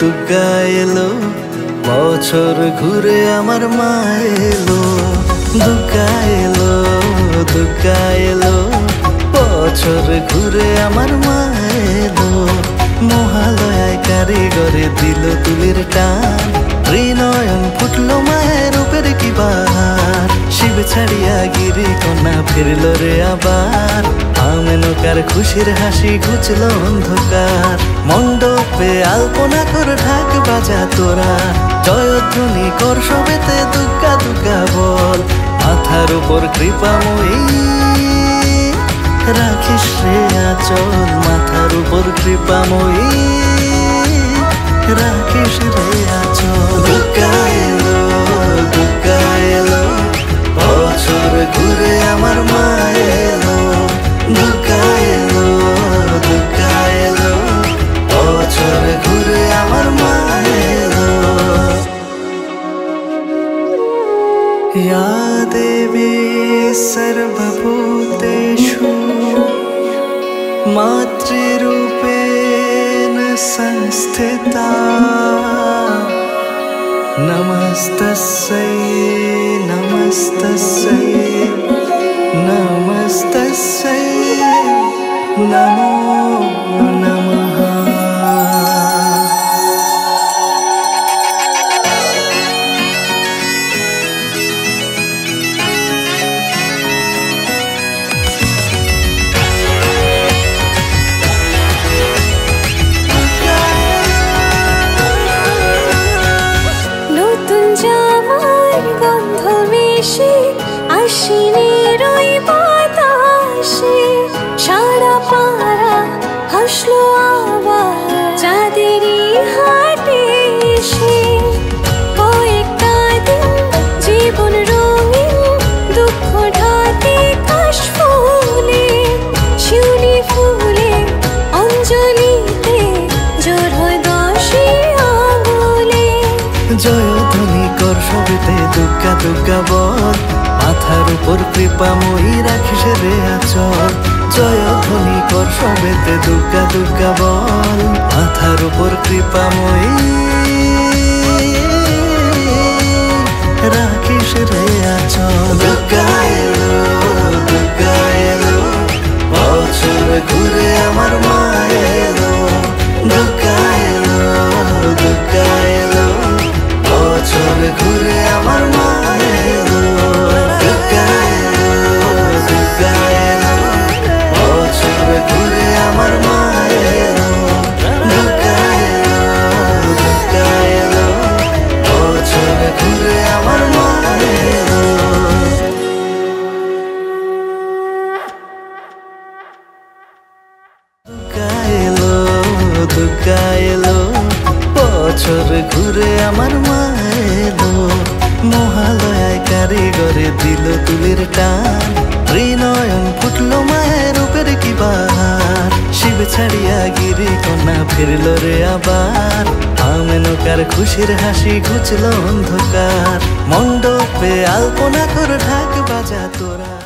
দুর্গা এলো বছর ঘুরে আমার মা এলো। দুর্গা এলো এলো বছর ঘুরে আমার মা এলো। মহালয়ায় কারিগরে দিল তুলির টান। ত্রিনয়ন ফুটলো মায়ের রূপের কি বাহার। শিব ছাড়িয়া গিরি কন্যা ফিরল রে আবার। আমেনকার খুশির হাসি ঘুচল অন্ধকার। মণ্ডপে আলপনা কর, ঢাক বাজা তোরা। জয়ধ্বনি কর, সবেতে দুর্গা দুর্গা বল। মাথার উপর কৃপাময়ী রাখিস রে আচল। মাথার উপর কৃপাময়ী রাখিস রে আচল। या देवी सर्वभूतेषु मातृरूपेण संस्थिता। नमस्तस्यै नमस्तस्यै नमस्तस्यै नमो কর সবেতে দুগ্গা দুর্গা বল মাথার উপর কৃপাময়ী রাখিস রে আচল ধনী কর সবেতে দুগ্গা দুগ্গা বল মাথার উপর কৃপাময়ী বছর ঘুরে আমার মা এলো মহালয়ায় কারিগরে দিল তুলির টান। ত্রিনয়ন ফুটলো মায়ের রূপের কি বাহার। শিব ছাড়িয়া গিরি কন্যা ফিরল রে আবার। আমেনকার খুশির হাসি ঘুচল অন্ধকার। মণ্ডপে আলপনা কর ঢাক বাজা তোরা।